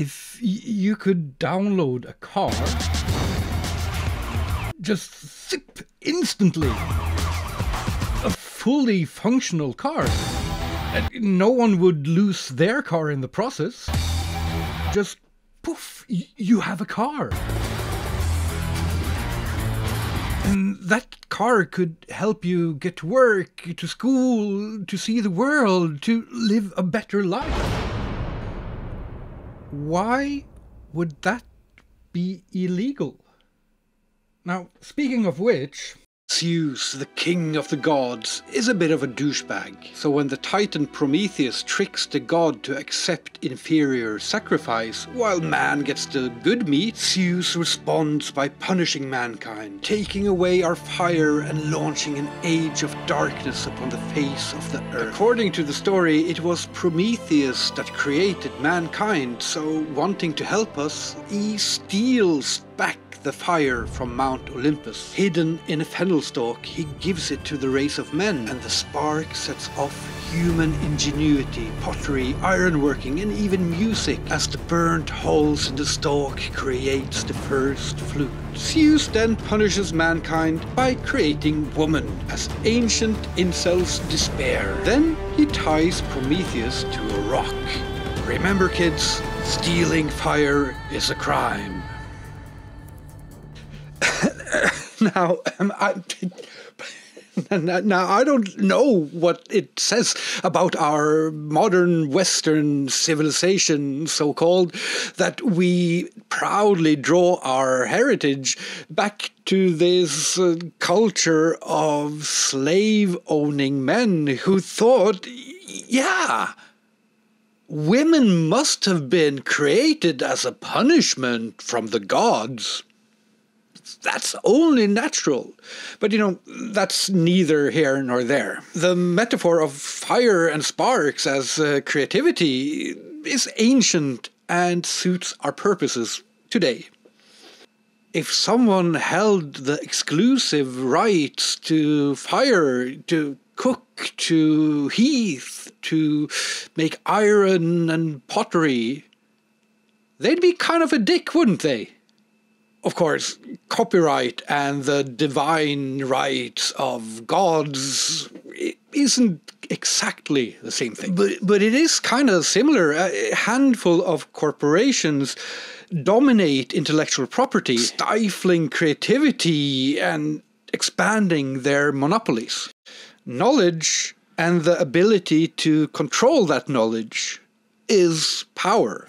if you could download a car, just zip instantly, a fully functional car, and no one would lose their car in the process. Just poof, you have a car. And that car could help you get to work, to school, to see the world, to live a better life. Why would that be illegal? Now, speaking of which, Zeus, the king of the gods, is a bit of a douchebag. So when the titan Prometheus tricks the god to accept inferior sacrifice, while man gets the good meat, Zeus responds by punishing mankind, taking away our fire and launching an age of darkness upon the face of the earth. According to the story, it was Prometheus that created mankind, so wanting to help us, he steals back the fire from Mount Olympus. Hidden in a fennel stalk, he gives it to the race of men, and the spark sets off human ingenuity, pottery, ironworking, and even music as the burnt holes in the stalk creates the first flute. Zeus then punishes mankind by creating woman as ancient incels despair. Then he ties Prometheus to a rock. Remember, kids, stealing fire is a crime. Now, um, I, now I don't know what it says about our modern Western civilization, so called, that we proudly draw our heritage back to this uh, culture of slave owning men who thought, yeah. Women must have been created as a punishment from the gods that's only natural. But you know, that's neither here nor there. The metaphor of fire and sparks as uh, creativity is ancient and suits our purposes today. If someone held the exclusive rights to fire, to cook, to heath, to make iron and pottery, they'd be kind of a dick, wouldn't they? Of course, copyright and the divine rights of gods isn't exactly the same thing. But, but it is kind of similar. A handful of corporations dominate intellectual property, stifling creativity and expanding their monopolies. Knowledge and the ability to control that knowledge is power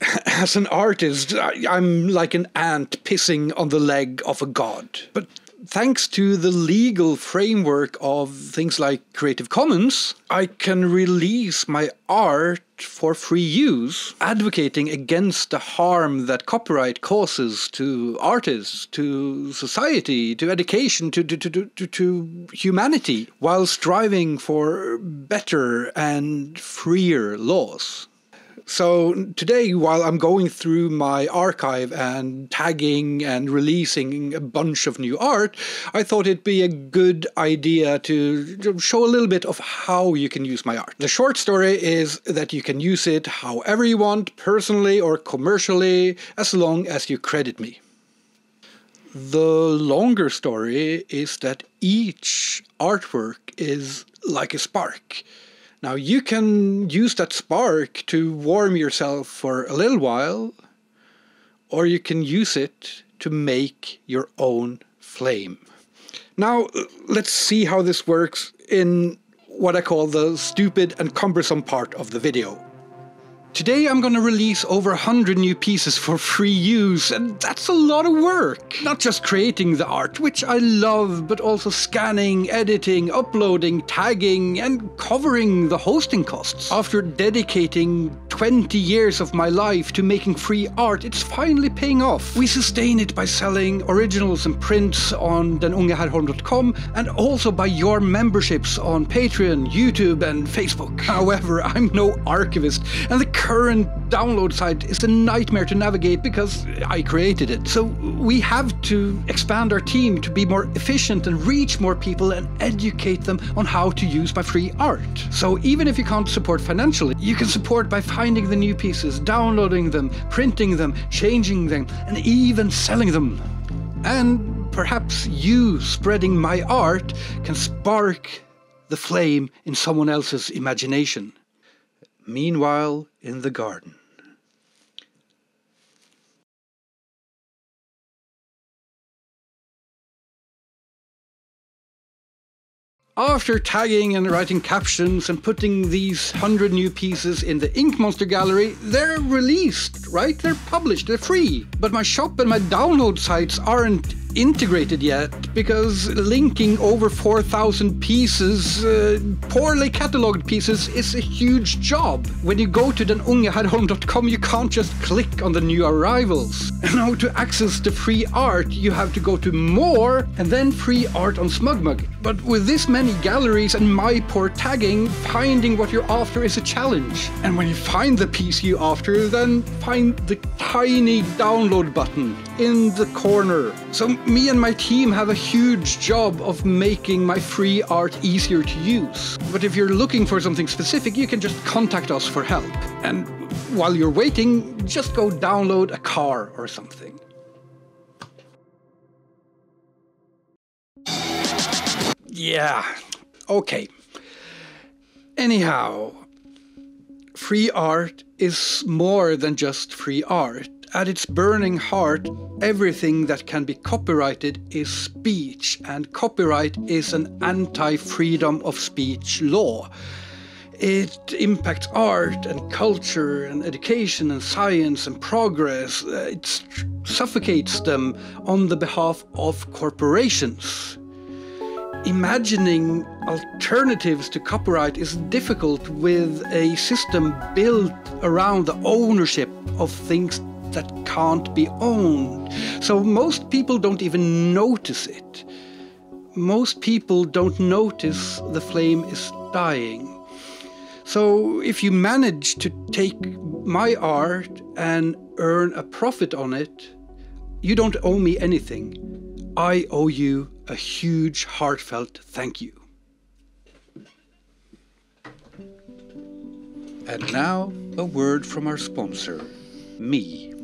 as an artist, I'm like an ant pissing on the leg of a god. But thanks to the legal framework of things like Creative Commons, I can release my art for free use, advocating against the harm that copyright causes to artists, to society, to education, to, to, to, to, to humanity, while striving for better and freer laws. So today, while I'm going through my archive and tagging and releasing a bunch of new art, I thought it'd be a good idea to show a little bit of how you can use my art. The short story is that you can use it however you want, personally or commercially, as long as you credit me. The longer story is that each artwork is like a spark. Now you can use that spark to warm yourself for a little while, or you can use it to make your own flame. Now let's see how this works in what I call the stupid and cumbersome part of the video. Today I'm going to release over 100 new pieces for free use, and that's a lot of work. Not just creating the art, which I love, but also scanning, editing, uploading, tagging, and covering the hosting costs. After dedicating 20 years of my life to making free art, it's finally paying off. We sustain it by selling originals and prints on denungeherrholm.com and also by your memberships on Patreon, YouTube, and Facebook. However, I'm no archivist, and the current download site is a nightmare to navigate because I created it. So we have to expand our team to be more efficient and reach more people and educate them on how to use my free art. So even if you can't support financially, you can support by finding finding the new pieces, downloading them, printing them, changing them, and even selling them. And perhaps you spreading my art can spark the flame in someone else's imagination. Meanwhile, in the garden. After tagging and writing captions and putting these 100 new pieces in the Ink Monster gallery, they're released, right? They're published, they're free. But my shop and my download sites aren't integrated yet because linking over 4,000 pieces, uh, poorly catalogued pieces, is a huge job. When you go to denungeherrholm.com, you can't just click on the new arrivals. Now, to access the free art, you have to go to more and then free art on SmugMug. But with this many galleries and my poor tagging, finding what you're after is a challenge. And when you find the piece you're after, then find the tiny download button in the corner. So me and my team have a huge job of making my free art easier to use. But if you're looking for something specific, you can just contact us for help. And while you're waiting, just go download a car or something. Yeah, okay. Anyhow, free art is more than just free art. At its burning heart, everything that can be copyrighted is speech, and copyright is an anti freedom of speech law. It impacts art and culture and education and science and progress. Uh, it suffocates them on the behalf of corporations. Imagining alternatives to copyright is difficult with a system built around the ownership of things that can't be owned. So most people don't even notice it. Most people don't notice the flame is dying. So if you manage to take my art and earn a profit on it, you don't owe me anything. I owe you a huge heartfelt thank you. And now, a word from our sponsor, me.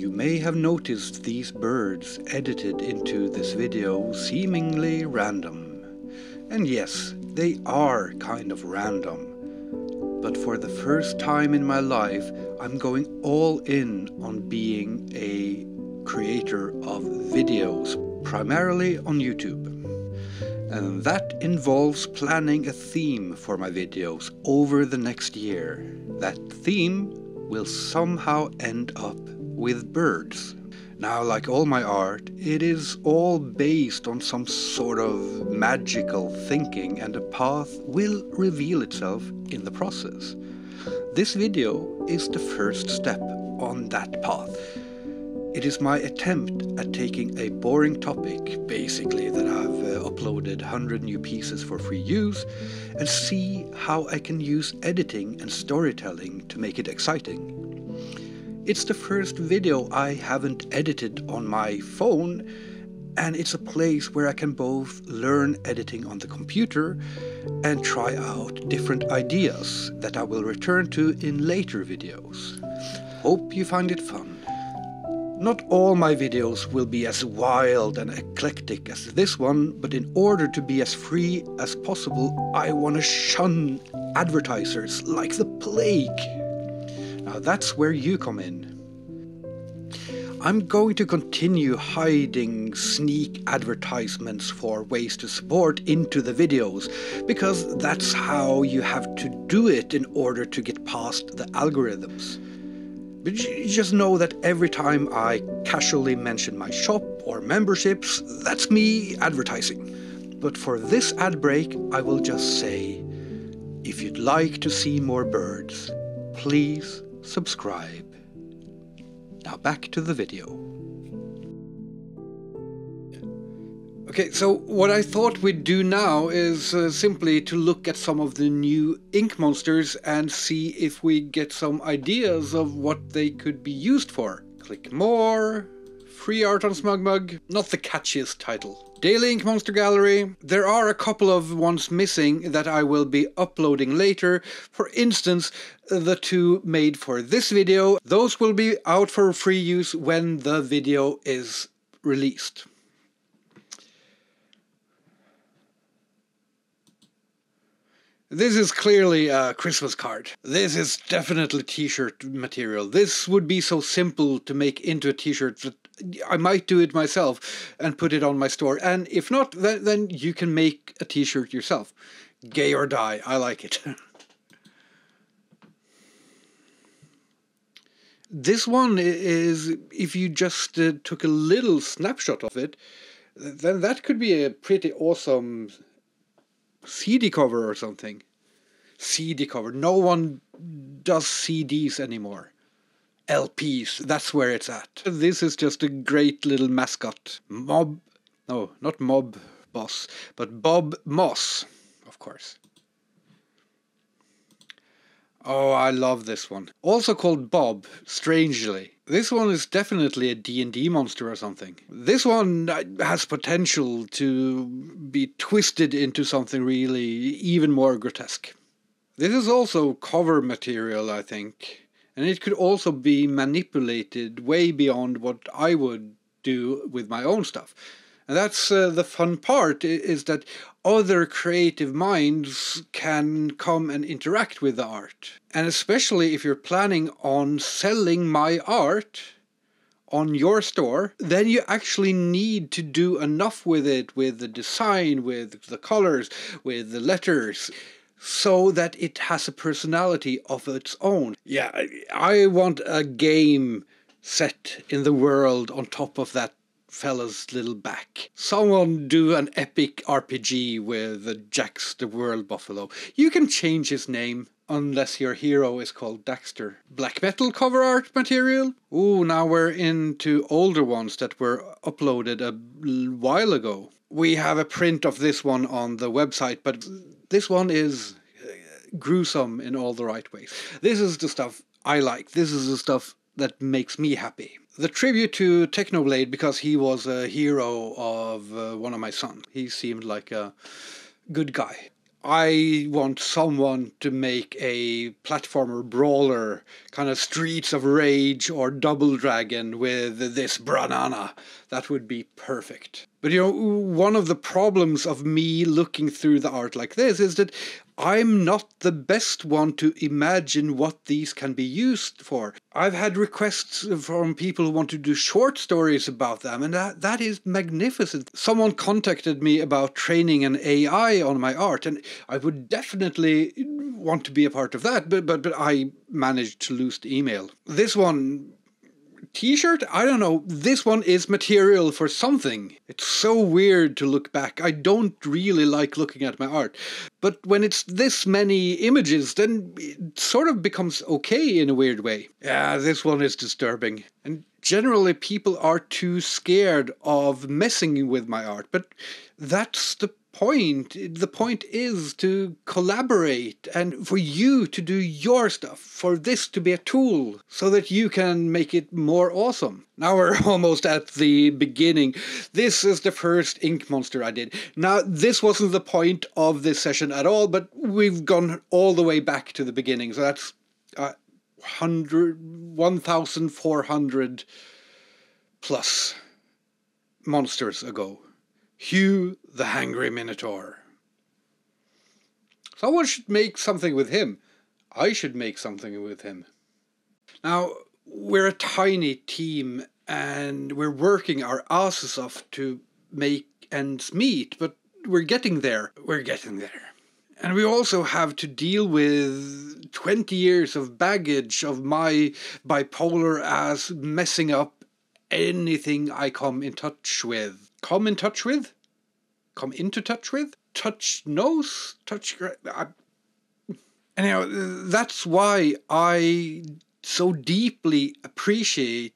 You may have noticed these birds edited into this video seemingly random. And yes, they are kind of random. But for the first time in my life, I'm going all in on being a creator of videos, primarily on YouTube. And that involves planning a theme for my videos over the next year. That theme will somehow end up with birds. Now, like all my art, it is all based on some sort of magical thinking, and a path will reveal itself in the process. This video is the first step on that path. It is my attempt at taking a boring topic, basically, that I've uh, uploaded 100 new pieces for free use, and see how I can use editing and storytelling to make it exciting. It's the first video I haven't edited on my phone, and it's a place where I can both learn editing on the computer and try out different ideas that I will return to in later videos. Hope you find it fun. Not all my videos will be as wild and eclectic as this one, but in order to be as free as possible, I want to shun advertisers like the plague. Now that's where you come in. I'm going to continue hiding sneak advertisements for ways to support into the videos, because that's how you have to do it in order to get past the algorithms. But just know that every time I casually mention my shop or memberships, that's me advertising. But for this ad break, I will just say if you'd like to see more birds, please subscribe. Now back to the video. Okay, so what I thought we'd do now is uh, simply to look at some of the new ink monsters and see if we get some ideas of what they could be used for. Click more, Free art on SmugMug, not the catchiest title. Daily Ink Monster Gallery. There are a couple of ones missing that I will be uploading later. For instance, the two made for this video. Those will be out for free use when the video is released. This is clearly a Christmas card. This is definitely t-shirt material. This would be so simple to make into a t-shirt that I might do it myself and put it on my store. And if not, then, then you can make a t-shirt yourself. Gay or die, I like it. this one is, if you just uh, took a little snapshot of it, then that could be a pretty awesome CD cover or something. CD cover. No one does CDs anymore. LPs, that's where it's at. This is just a great little mascot. Mob, no, not Mob Boss, but Bob Moss, of course. Oh, I love this one. Also called Bob, strangely. This one is definitely a D&D monster or something. This one uh, has potential to be twisted into something really even more grotesque. This is also cover material, I think. And it could also be manipulated way beyond what I would do with my own stuff. And that's uh, the fun part is that other creative minds can come and interact with the art. And especially if you're planning on selling my art on your store, then you actually need to do enough with it, with the design, with the colors, with the letters, so that it has a personality of its own. Yeah, I want a game set in the world on top of that fella's little back. Someone do an epic RPG with Jax the World Buffalo. You can change his name unless your hero is called Daxter. Black metal cover art material? Ooh, now we're into older ones that were uploaded a while ago. We have a print of this one on the website, but this one is uh, gruesome in all the right ways. This is the stuff I like. This is the stuff that makes me happy the tribute to Technoblade because he was a hero of uh, one of my sons. He seemed like a good guy. I want someone to make a platformer brawler, kind of Streets of Rage or Double Dragon with this banana. That would be perfect. But you know, one of the problems of me looking through the art like this is that I'm not the best one to imagine what these can be used for. I've had requests from people who want to do short stories about them, and that, that is magnificent. Someone contacted me about training an AI on my art, and I would definitely want to be a part of that, but, but, but I managed to lose the email. This one t-shirt? I don't know. This one is material for something. It's so weird to look back. I don't really like looking at my art. But when it's this many images, then it sort of becomes okay in a weird way. Yeah, this one is disturbing. And generally people are too scared of messing with my art. But that's the point. The point is to collaborate and for you to do your stuff, for this to be a tool so that you can make it more awesome. Now we're almost at the beginning. This is the first Ink Monster I did. Now, this wasn't the point of this session at all, but we've gone all the way back to the beginning. So that's uh, 1,400 plus monsters ago. Hugh the Hangry Minotaur. Someone should make something with him. I should make something with him. Now, we're a tiny team and we're working our asses off to make ends meet, but we're getting there. We're getting there. And we also have to deal with 20 years of baggage of my bipolar ass messing up anything I come in touch with come in touch with, come into touch with, touch nose, touch. I, anyhow, that's why I so deeply appreciate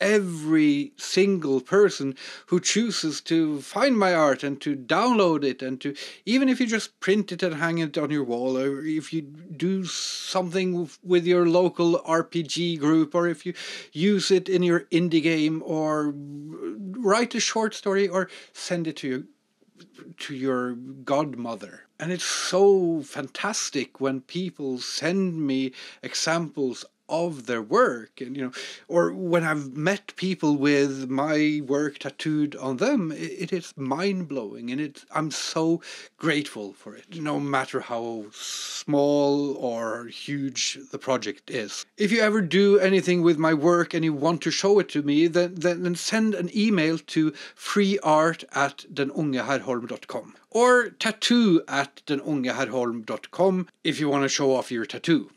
every single person who chooses to find my art and to download it and to even if you just print it and hang it on your wall or if you do something with your local RPG group or if you use it in your indie game or write a short story or send it to your to your godmother. And it's so fantastic when people send me examples of their work and you know or when i've met people with my work tattooed on them it, it is mind-blowing and it i'm so grateful for it no matter how small or huge the project is. If you ever do anything with my work and you want to show it to me then then, then send an email to freeart at denungeherrholm.com or tattoo at denungeherrholm.com if you want to show off your tattoo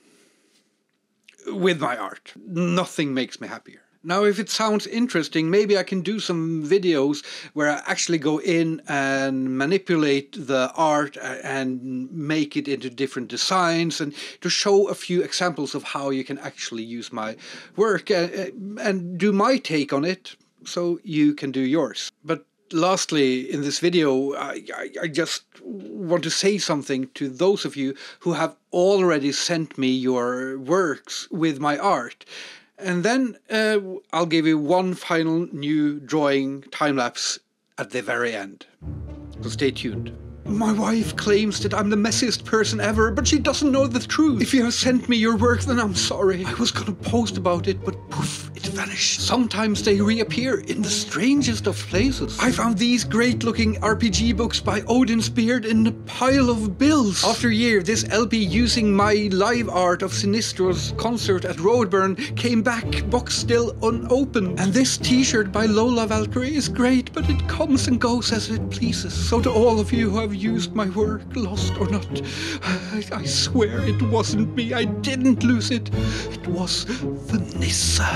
with my art. Nothing makes me happier. Now, if it sounds interesting, maybe I can do some videos where I actually go in and manipulate the art and make it into different designs and to show a few examples of how you can actually use my work and, and do my take on it so you can do yours. But lastly, in this video, I, I, I, just want to say something to those of you who have already sent me your works with my art. And then uh, I'll give you one final new drawing time lapse at the very end. So stay tuned. My wife claims that I'm the messiest person ever, but she doesn't know the truth. If you have sent me your work, then I'm sorry. I was gonna post about it, but poof, it vanished. Sometimes they reappear in the strangest of places. I found these great looking RPG books by Odin's Beard in a pile of bills. After a year, this LP using my live art of Sinistro's concert at Roadburn came back, box still unopened. And this t-shirt by Lola Valkyrie is great, but it comes and goes as it pleases. So to all of you who have used my work, lost or not. I, I swear it wasn't me. I didn't lose it. It was Vanessa.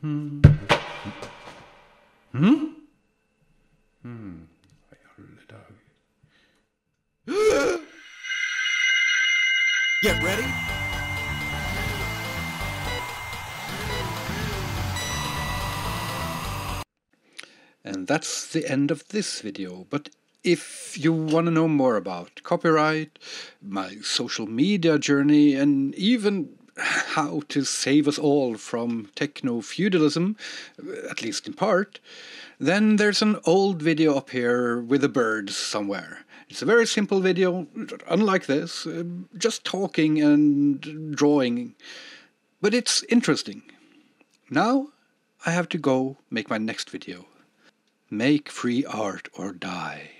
Hmm? Hmm? Hmm. That's the end of this video. But if you want to know more about copyright, my social media journey, and even how to save us all from techno feudalism, at least in part, then there's an old video up here with the birds somewhere. It's a very simple video, unlike this, just talking and drawing, but it's interesting. Now I have to go make my next video. Make free art or die.